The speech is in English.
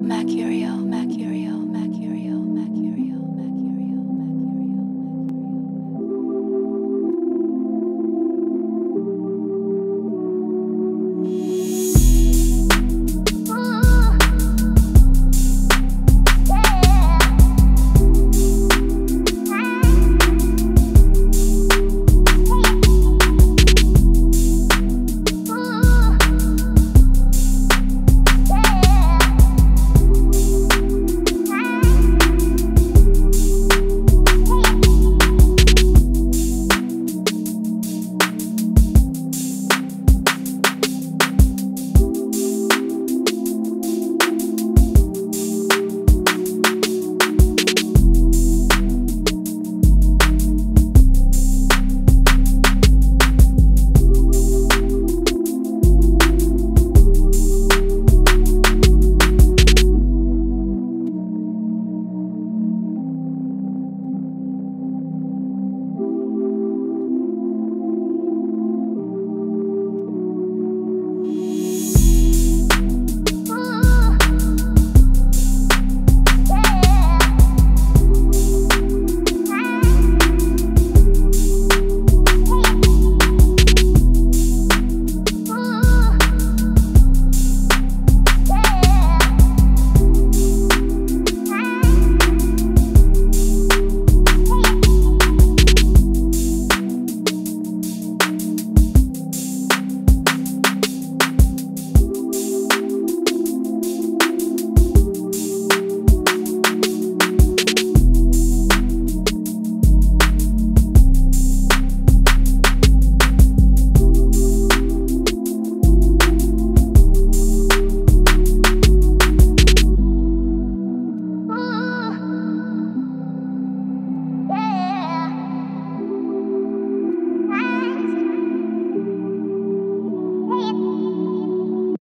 Mercurial, Mercurial, Mercurial, Mercurial, Mercurial.